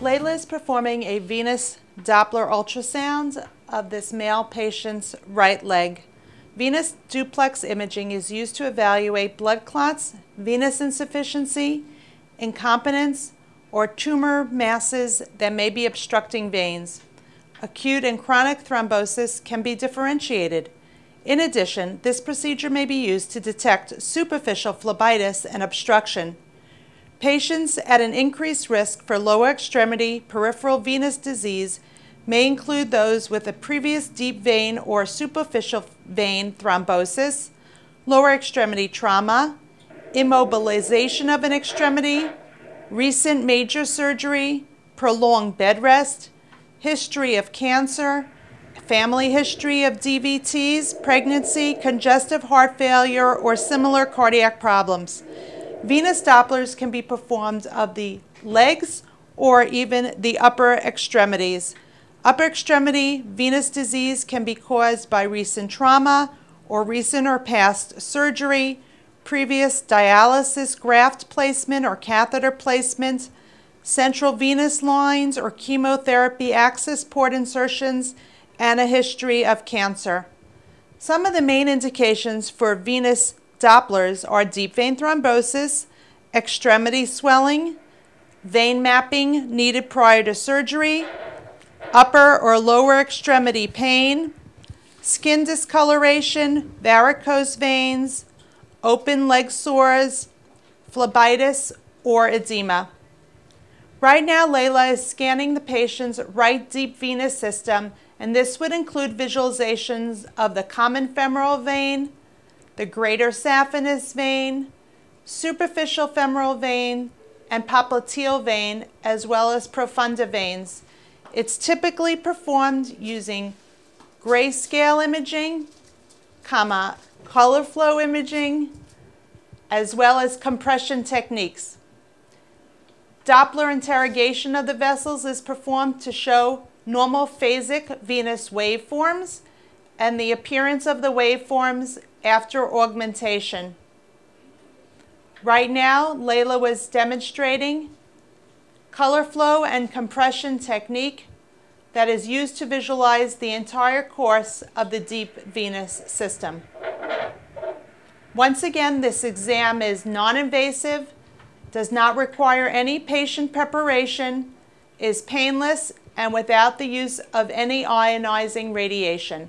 Layla is performing a venous Doppler ultrasound of this male patient's right leg. Venous duplex imaging is used to evaluate blood clots, venous insufficiency, incompetence, or tumor masses that may be obstructing veins. Acute and chronic thrombosis can be differentiated. In addition, this procedure may be used to detect superficial phlebitis and obstruction. Patients at an increased risk for lower extremity peripheral venous disease may include those with a previous deep vein or superficial vein thrombosis, lower extremity trauma, immobilization of an extremity, recent major surgery, prolonged bed rest, history of cancer, family history of DVTs, pregnancy, congestive heart failure, or similar cardiac problems. Venous Dopplers can be performed of the legs or even the upper extremities. Upper extremity venous disease can be caused by recent trauma or recent or past surgery, previous dialysis graft placement or catheter placement, central venous lines or chemotherapy access port insertions, and a history of cancer. Some of the main indications for venous Dopplers are deep vein thrombosis, extremity swelling, vein mapping needed prior to surgery, upper or lower extremity pain, skin discoloration, varicose veins, open leg sores, phlebitis, or edema. Right now, Layla is scanning the patient's right deep venous system, and this would include visualizations of the common femoral vein, the greater saphenous vein, superficial femoral vein, and popliteal vein, as well as profunda veins. It's typically performed using grayscale imaging, comma, color flow imaging, as well as compression techniques. Doppler interrogation of the vessels is performed to show normal phasic venous waveforms and the appearance of the waveforms after augmentation. Right now, Layla was demonstrating color flow and compression technique that is used to visualize the entire course of the deep venous system. Once again, this exam is non-invasive, does not require any patient preparation, is painless, and without the use of any ionizing radiation.